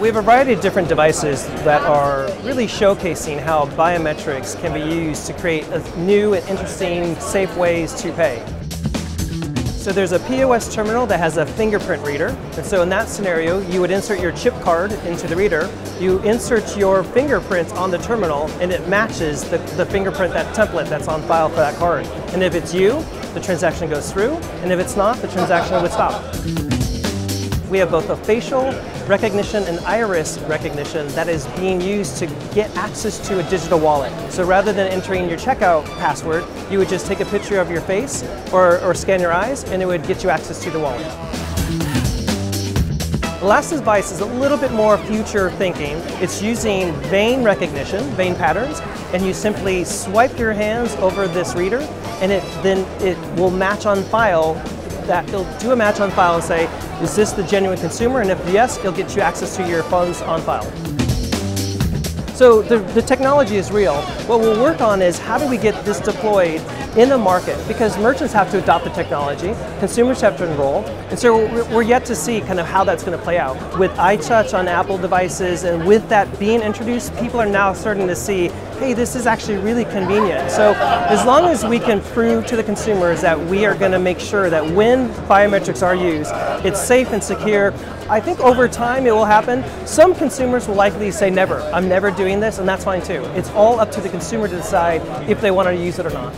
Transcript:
We have a variety of different devices that are really showcasing how biometrics can be used to create new and interesting, safe ways to pay. So there's a POS terminal that has a fingerprint reader. And so in that scenario, you would insert your chip card into the reader, you insert your fingerprint on the terminal, and it matches the, the fingerprint, that template that's on file for that card. And if it's you, the transaction goes through, and if it's not, the transaction would stop. We have both a facial recognition and iris recognition that is being used to get access to a digital wallet. So rather than entering your checkout password, you would just take a picture of your face or, or scan your eyes and it would get you access to the wallet. The last device is a little bit more future thinking. It's using vein recognition, vein patterns, and you simply swipe your hands over this reader and it then it will match on file that it'll do a match on file and say, is this the genuine consumer? And if yes, it'll get you access to your funds on file. So the, the technology is real. What we'll work on is how do we get this deployed in the market because merchants have to adopt the technology, consumers have to enroll, and so we're yet to see kind of how that's going to play out. With iTouch on Apple devices and with that being introduced, people are now starting to see, hey, this is actually really convenient. So as long as we can prove to the consumers that we are going to make sure that when biometrics are used, it's safe and secure, I think over time it will happen. Some consumers will likely say never, I'm never doing this, and that's fine too. It's all up to the consumer to decide if they want to use it or not.